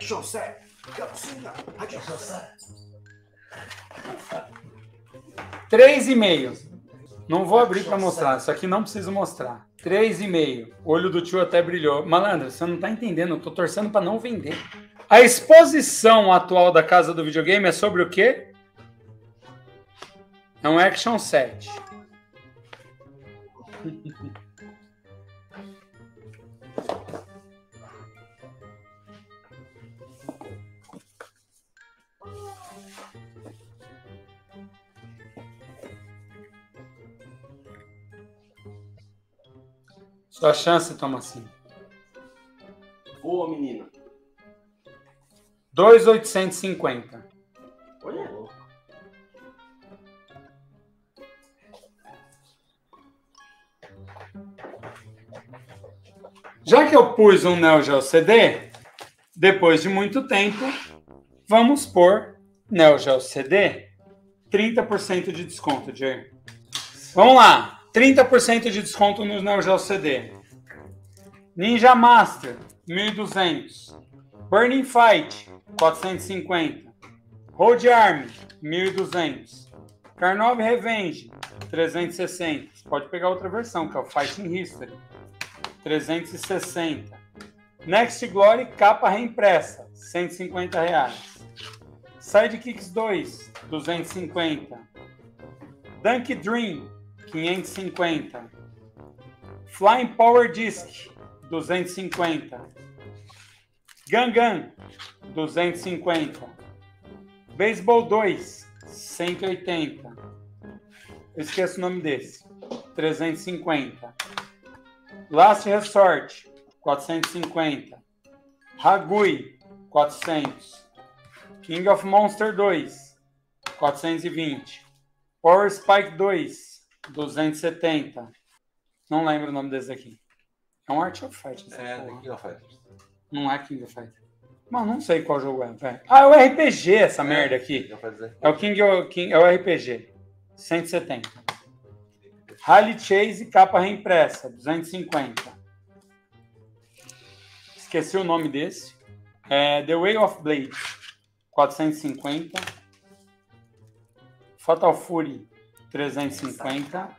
Set. Calcinha. Action set. Três e meio. Não vou abrir para mostrar. Isso aqui não preciso mostrar. Três e meio. O olho do tio até brilhou. Malandro, você não tá entendendo. Eu tô torcendo para não vender. A exposição atual da casa do videogame é sobre o quê? É um action set. Sua chance, Tomassinho. Boa, menino. 2,850. Olha. Já que eu pus um Neo Geo CD, depois de muito tempo, vamos pôr Neo Geo CD 30% de desconto, Jair. Vamos lá, 30% de desconto no Neo Geo CD. Ninja Master, 1.200. Burning Fight, 450. Road Army, 1.200. Carnov Revenge, 360. Você pode pegar outra versão, que é o Fighting History. 360. Next Glory, capa reimpressa, 150 reais. Sidekicks 2, 250. Dunk Dream, 550. Flying Power Disc, 250. Gangan, 250. Baseball 2, 180. Eu esqueço o nome desse. 350. Last Resort, 450. Ragui, 400. King of Monster 2, 420. Power Spike 2, 270. Não lembro o nome desse aqui. É um Art of Fight. É, porra. King of Fighters. Não é King of Fight. Mas não sei qual jogo é, velho. Ah, é o RPG essa merda aqui. Fighters É o King, o King é o RPG. 170. Rally Chase capa reimpressa, 250. Esqueci o nome desse. É The Way of Blade, 450. Fatal Fury, 350.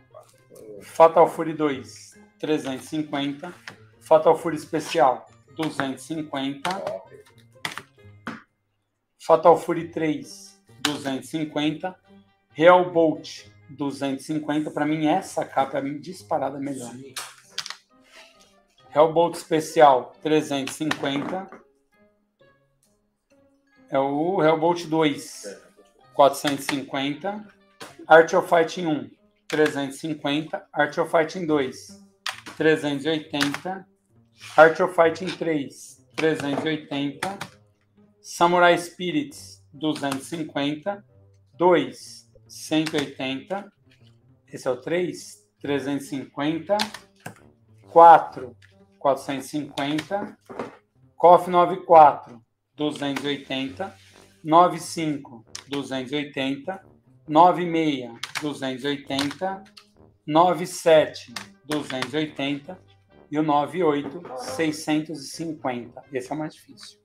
Fatal Fury 2, 350. Fatal Fury Especial, 250. Fatal Fury 3, 250. Real Bolt, 250. Para mim, essa capa é disparada melhor. Hellbolt Especial, 350. É o Hellbolt 2, 450. Art of Fighting 1, 350. Art of Fighting 2, 380. Art of Fighting 3, 380. Samurai Spirits, 250. 2, 180. Esse é o 3, 350. 4, 450. COF 94, 280. 95, 280. 96, 280. 97, 280. E o 98, 650. Esse é o mais difícil.